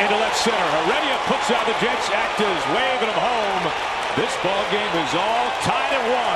into left center. Heredia puts out the Jets. Acta's waving them home. This ball game is all tied at one.